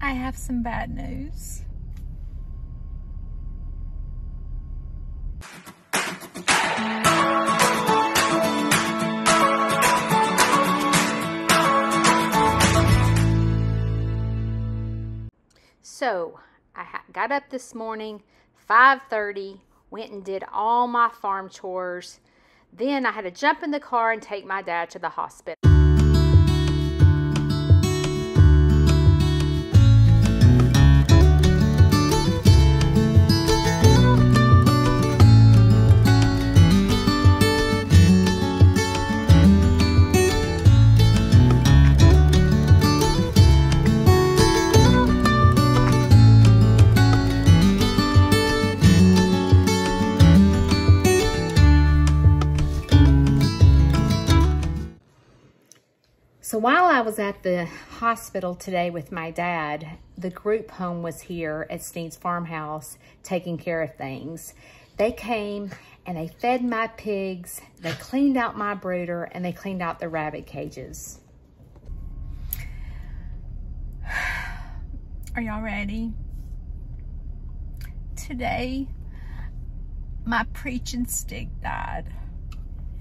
I have some bad news. So I got up this morning, 5:30, went and did all my farm chores. Then I had to jump in the car and take my dad to the hospital. I was at the hospital today with my dad, the group home was here at Snead's Farmhouse taking care of things. They came and they fed my pigs, they cleaned out my brooder, and they cleaned out the rabbit cages. Are y'all ready? Today, my preaching stick died.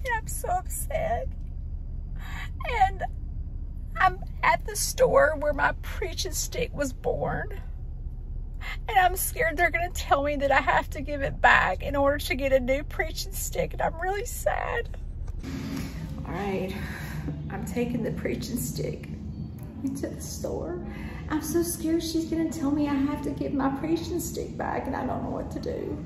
And I'm so upset. And I'm at the store where my preaching stick was born. And I'm scared they're going to tell me that I have to give it back in order to get a new preaching stick. And I'm really sad. All right, I'm taking the preaching stick into the store. I'm so scared she's going to tell me I have to give my preaching stick back and I don't know what to do.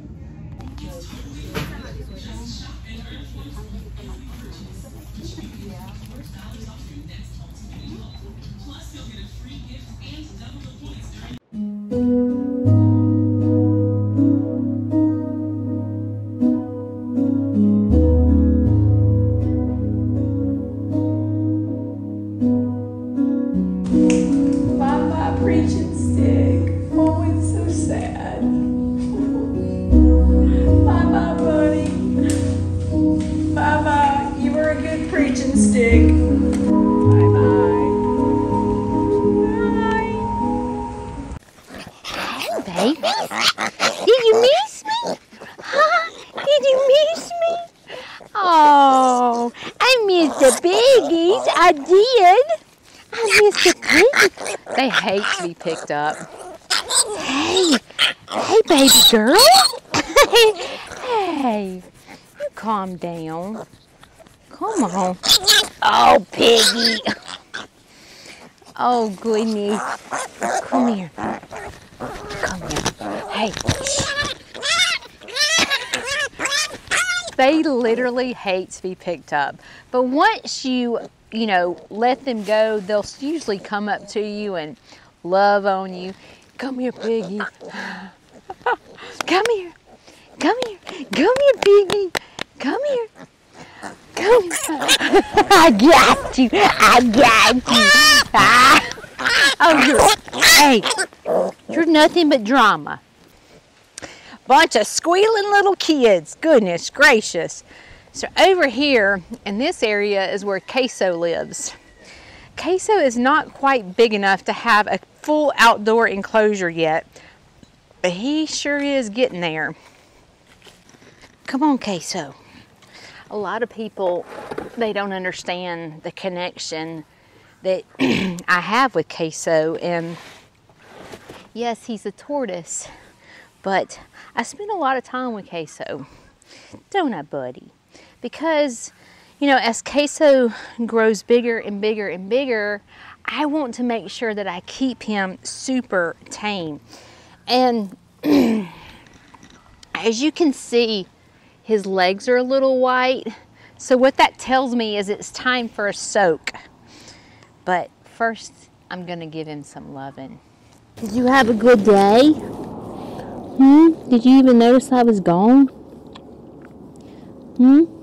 I missed the piggies. I did. I missed the pig. They hate to be picked up. Hey, hey, baby girl. hey, you calm down. Come on. Oh, piggy. Oh, goodness. Come here. Hey. They literally hate to be picked up. But once you you know, let them go, they'll usually come up to you and love on you. Come here, piggy. Come here. Come here. Come here, piggy. Come here. Come here. I got you. I got you. Ah. Oh, you're, hey, you're nothing but drama. Bunch of squealing little kids. Goodness gracious. So over here in this area is where Queso lives. Queso is not quite big enough to have a full outdoor enclosure yet, but he sure is getting there. Come on, Queso. A lot of people, they don't understand the connection that I have with Queso. And yes, he's a tortoise, but I spend a lot of time with Queso. Don't I, buddy? because you know as queso grows bigger and bigger and bigger I want to make sure that I keep him super tame. And as you can see his legs are a little white. So what that tells me is it's time for a soak. But first I'm gonna give him some loving did you have a good day hmm did you even notice I was gone hmm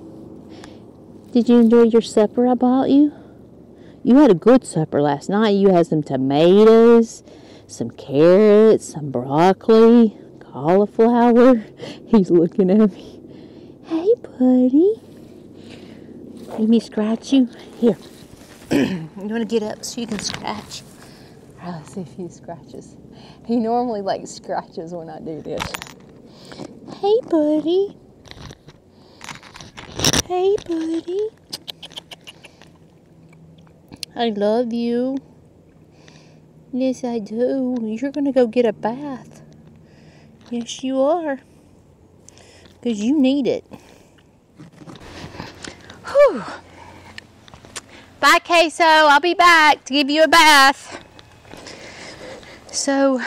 did you enjoy your supper I bought you? You had a good supper last night. You had some tomatoes, some carrots, some broccoli, cauliflower. He's looking at me. Hey, buddy. Let me scratch you. Here. you want to get up so you can scratch? To see if he scratches. He normally like scratches when I do this. Hey, buddy. Hey, buddy. I love you. Yes, I do. You're gonna go get a bath. Yes, you are. Because you need it. Whew. Bye, Queso. I'll be back to give you a bath. So,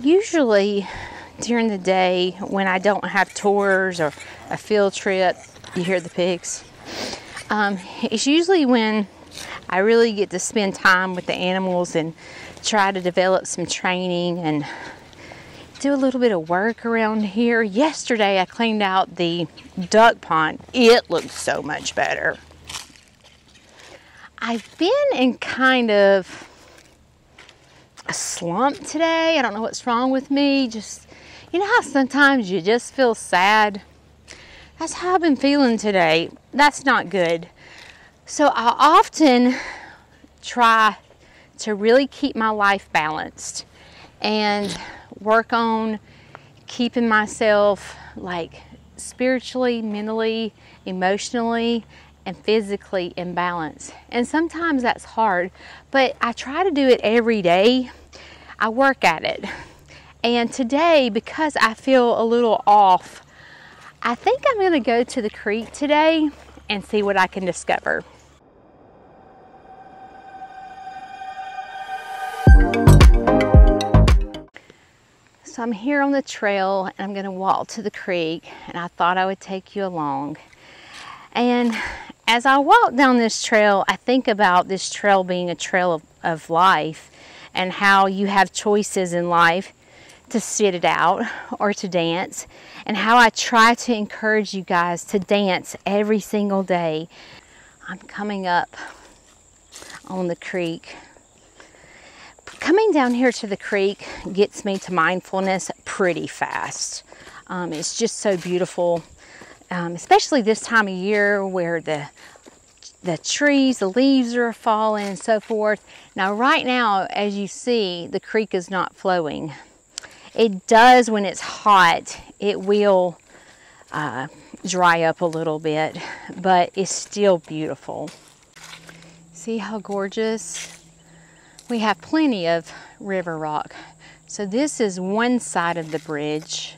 usually during the day when I don't have tours or a field trip, you hear the pigs. Um, it's usually when I really get to spend time with the animals and try to develop some training and do a little bit of work around here. Yesterday I cleaned out the duck pond. It looks so much better. I've been in kind of a slump today. I don't know what's wrong with me. Just, you know how sometimes you just feel sad? That's how I've been feeling today. That's not good. So I often try to really keep my life balanced and work on keeping myself like spiritually, mentally, emotionally, and physically in balance. And sometimes that's hard, but I try to do it every day. I work at it. And today, because I feel a little off, I think I'm going to go to the creek today and see what I can discover. So I'm here on the trail and I'm going to walk to the creek and I thought I would take you along. And as I walk down this trail, I think about this trail being a trail of, of life and how you have choices in life to sit it out or to dance, and how I try to encourage you guys to dance every single day. I'm coming up on the creek. Coming down here to the creek gets me to mindfulness pretty fast. Um, it's just so beautiful um, especially this time of year where the the trees, the leaves are falling and so forth. Now right now, as you see, the creek is not flowing. It does when it's hot, it will uh, dry up a little bit, but it's still beautiful. See how gorgeous? We have plenty of river rock. So this is one side of the bridge.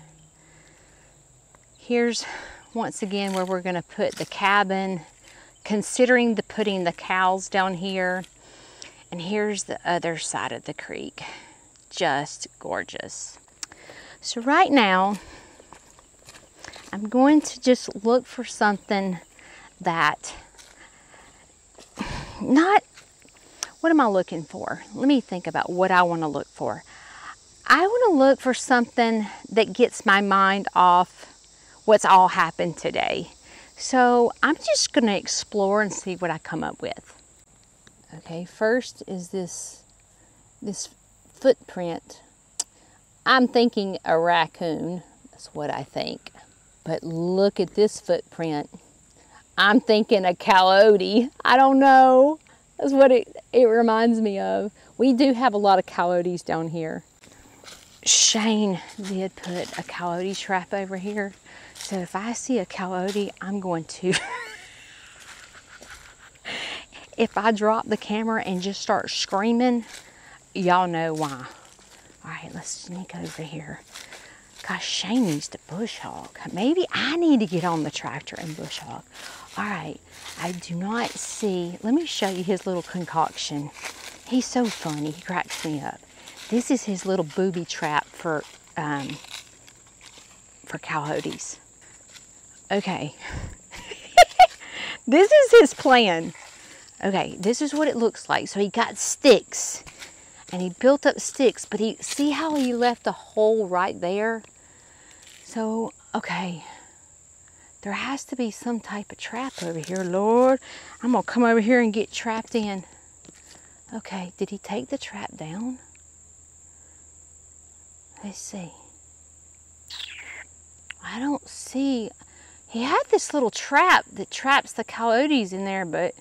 Here's once again where we're going to put the cabin, considering the putting the cows down here. And here's the other side of the creek. Just gorgeous. So right now, I'm going to just look for something that not what am I looking for? Let me think about what I want to look for. I want to look for something that gets my mind off what's all happened today. So I'm just going to explore and see what I come up with. Okay, first is this this footprint. I'm thinking a raccoon. That's what I think. But look at this footprint. I'm thinking a coyote. I don't know. That's what it, it reminds me of. We do have a lot of coyotes down here. Shane did put a coyote trap over here. So if I see a coyote, I'm going to. if I drop the camera and just start screaming, y'all know why. All right, let's sneak over here. Gosh, Shane needs to bush hog. Maybe I need to get on the tractor and bush hog. All right, I do not see. Let me show you his little concoction. He's so funny. He cracks me up. This is his little booby trap for um, for coyotes. Okay. this is his plan. Okay, this is what it looks like. So he got sticks and he built up sticks, but he see how he left a hole right there? So, okay. There has to be some type of trap over here, Lord. I'm going to come over here and get trapped in. Okay, did he take the trap down? Let's see. I don't see he had this little trap that traps the coyotes in there, but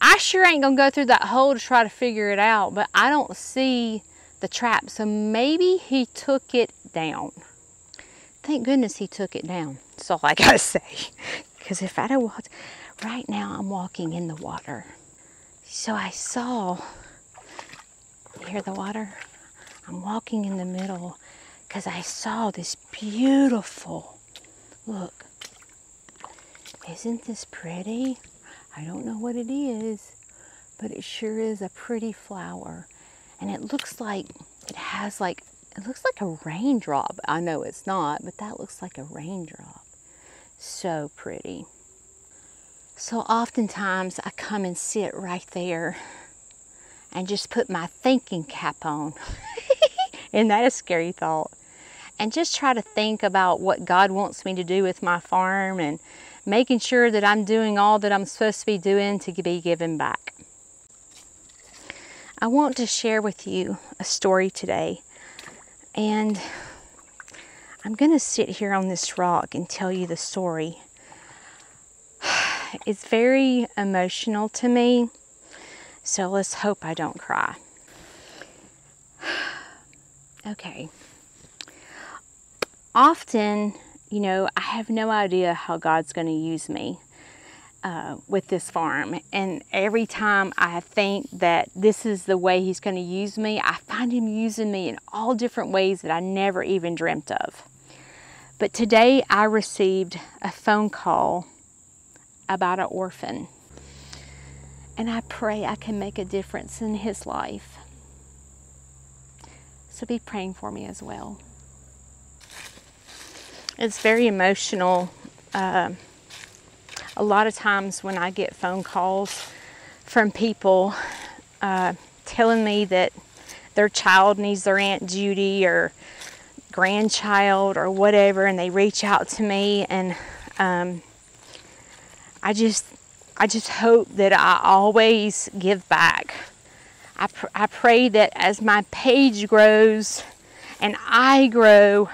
I sure ain't gonna go through that hole to try to figure it out, but I don't see the trap. So maybe he took it down. Thank goodness he took it down. That's all I gotta say. Because if I'd have walked, right now I'm walking in the water. So I saw, you hear the water? I'm walking in the middle because I saw this beautiful, look, isn't this pretty? I don't know what it is, but it sure is a pretty flower. And it looks like it has like, it looks like a raindrop. I know it's not, but that looks like a raindrop. So pretty. So oftentimes I come and sit right there and just put my thinking cap on. Isn't that a scary thought? And just try to think about what God wants me to do with my farm and making sure that I'm doing all that I'm supposed to be doing to be given back. I want to share with you a story today. And I'm going to sit here on this rock and tell you the story. It's very emotional to me, so let's hope I don't cry. Okay. Often, you know, I have no idea how God's going to use me uh, with this farm. And every time I think that this is the way He's going to use me, I find Him using me in all different ways that I never even dreamt of. But today I received a phone call about an orphan. And I pray I can make a difference in his life. So be praying for me as well. It's very emotional. Uh, a lot of times when I get phone calls from people uh, telling me that their child needs their Aunt Judy or grandchild or whatever, and they reach out to me, and um, I just, I just hope that I always give back. I, pr- I pray that as my page grows and I grow,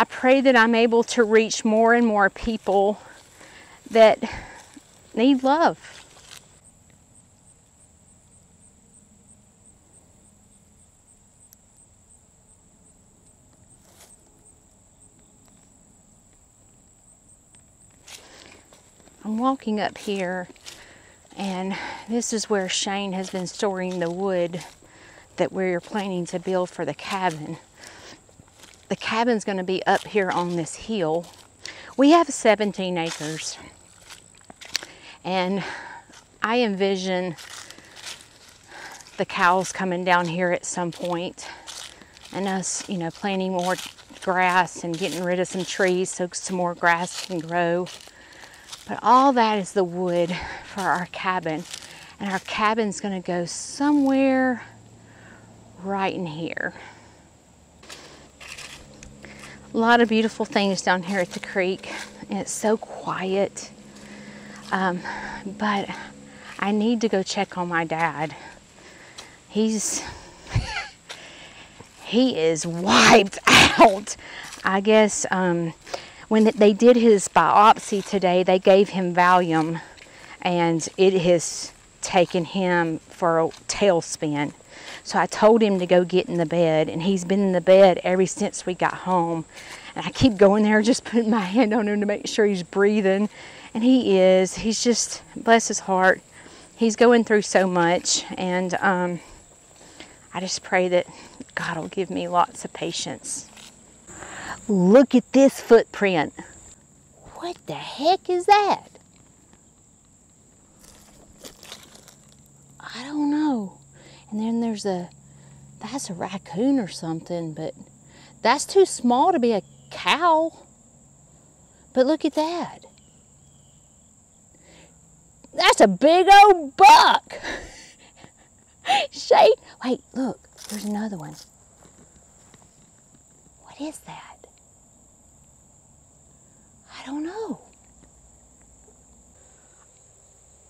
I pray that I'm able to reach more and more people that need love. I'm walking up here and this is where Shane has been storing the wood that we're planning to build for the cabin. The cabin's going to be up here on this hill. We have 17 acres. And I envision the cows coming down here at some point and us, you know, planting more grass and getting rid of some trees so some more grass can grow. But all that is the wood for our cabin. And our cabin's going to go somewhere right in here. A lot of beautiful things down here at the creek. It's so quiet. Um, but I need to go check on my dad. He's he is wiped out. I guess um, when they did his biopsy today, they gave him Valium, and it has taken him for a tailspin. So I told him to go get in the bed, and he's been in the bed ever since we got home. And I keep going there, just putting my hand on him to make sure he's breathing. And he is. He's just, bless his heart, he's going through so much. And um, I just pray that God will give me lots of patience. Look at this footprint. What the heck is that? I don't know. And then there's a, that's a raccoon or something, but that's too small to be a cow. But look at that. That's a big old buck. Wait, look, there's another one. What is that? I don't know.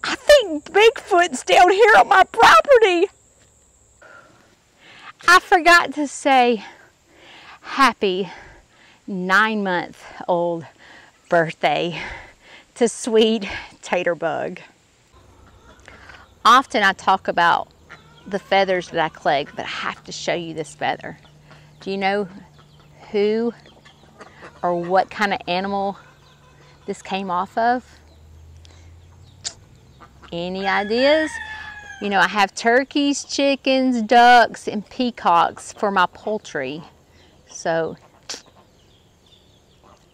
I think Bigfoot's down here on my property. I forgot to say happy nine month old birthday to sweet Taterbug. Often I talk about the feathers that I collect, but I have to show you this feather. Do you know who or what kind of animal this came off of? Any ideas? You know, I have turkeys, chickens, ducks, and peacocks for my poultry. So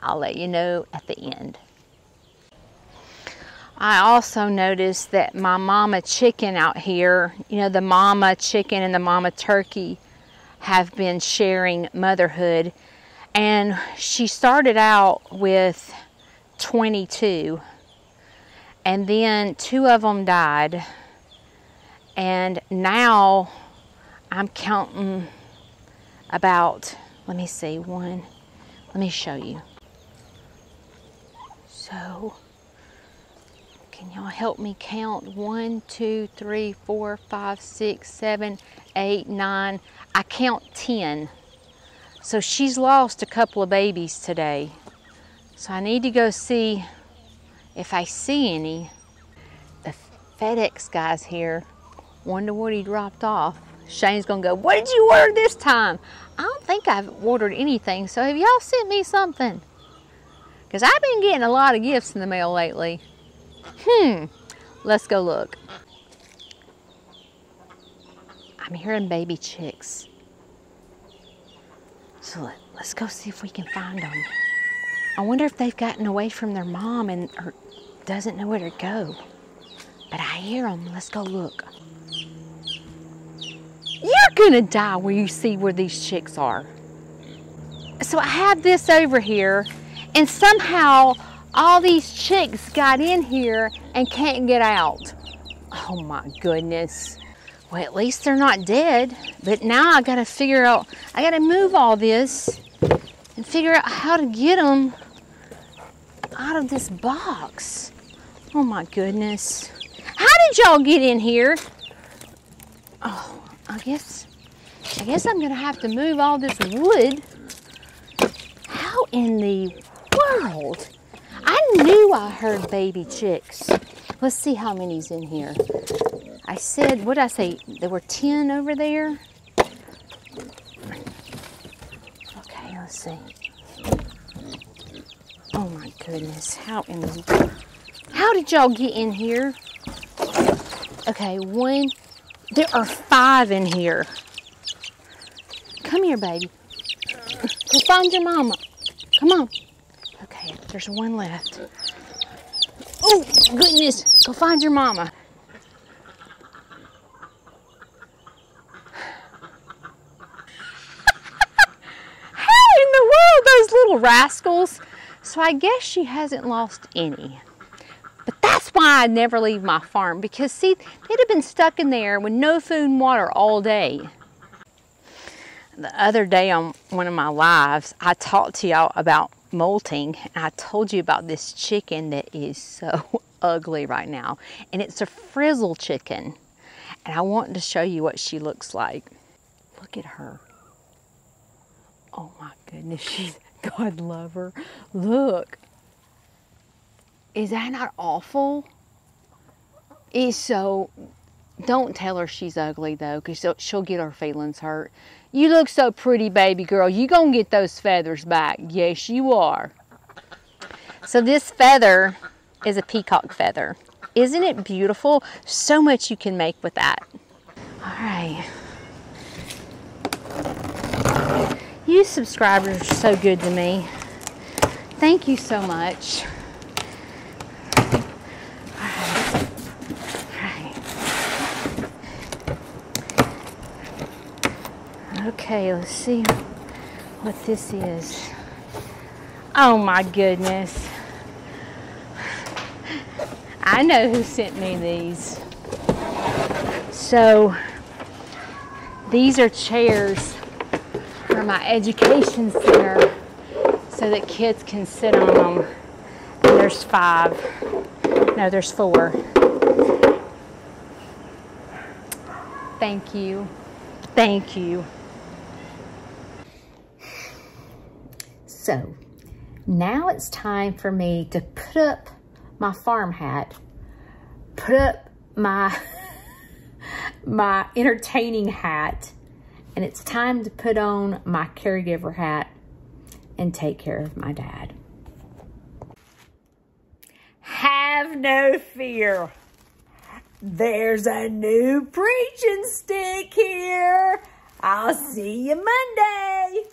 I'll let you know at the end. I also noticed that my mama chicken out here, you know, the mama chicken and the mama turkey have been sharing motherhood. And she started out with 22. And then two of them died. And now I'm counting about, let me see, one, let me show you. So, can y'all help me count? One, two, three, four, five, six, seven, eight, nine. I count 10. So she's lost a couple of babies today. So I need to go see if I see any. The FedEx guy's here. Wonder what he dropped off. Shane's gonna go, what did you order this time? I don't think I've ordered anything, so have y'all sent me something? Because I've been getting a lot of gifts in the mail lately. Hmm, let's go look. I'm hearing baby chicks. So let, us go see if we can find them. I wonder if they've gotten away from their mom and or doesn't know where to go. But I hear them. Let's go look. Gonna die where you see where these chicks are. So I have this over here and somehow all these chicks got in here and can't get out. Oh my goodness. Well, at least they're not dead. But now I gotta figure out, I gotta move all this and figure out how to get them out of this box. Oh my goodness. How did y'all get in here? Oh, I guess, I guess I'm gonna have to move all this wood. How in the world. I knew I heard baby chicks. Let's see how many's in here. I said, what did I say? There were 10 over there? Okay, let's see. Oh my goodness, how in the, how did y'all get in here? Okay, one, there are five in here. Come here, baby. Go find your mama. Come on. Okay, there's one left. Oh, goodness. Go find your mama. How in the world, those little rascals? So I guess she hasn't lost any. Why I never leave my farm because see, they'd have been stuck in there with no food and water all day. The other day on one of my lives, I talked to y'all about molting. I told you about this chicken that is so ugly right now. And it's a frizzle chicken. And I want to show you what she looks like. Look at her. Oh my goodness, she's, God love her. Look. Is that not awful? It's so, don't tell her she's ugly though, because she'll, she'll get her feelings hurt. You look so pretty, baby girl. You gonna get those feathers back. Yes, you are. So this feather is a peacock feather. Isn't it beautiful? So much you can make with that. All right. You subscribers are so good to me. Thank you so much. Okay, let's see what this is. Oh my goodness. I know who sent me these. So, these are chairs for my education center so that kids can sit on them. And there's five. No, there's four. Thank you. Thank you. So now it's time for me to put up my farm hat, put up my my entertaining hat and it's time to put on my caregiver hat and take care of my dad. Have no fear. There's a new preaching stick here. I'll see you Monday.